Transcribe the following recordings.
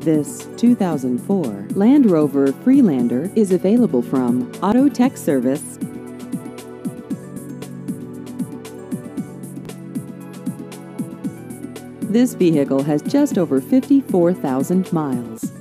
This 2004 Land Rover Freelander is available from Auto Tech Service. This vehicle has just over 54,000 miles.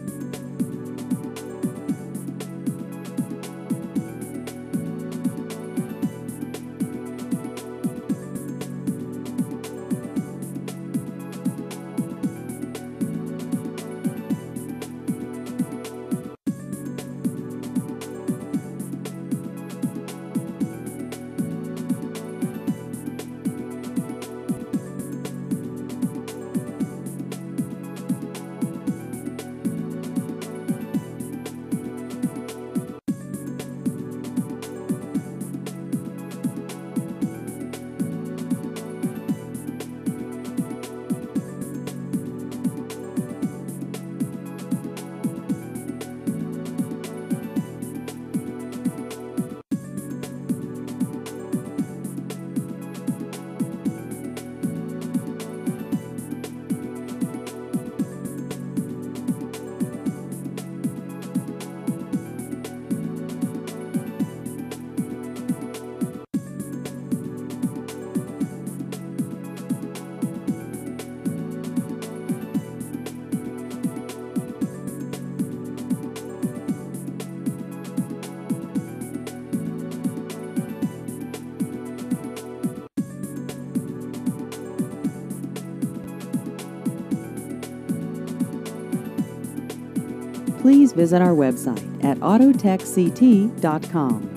Please visit our website at autotechct.com.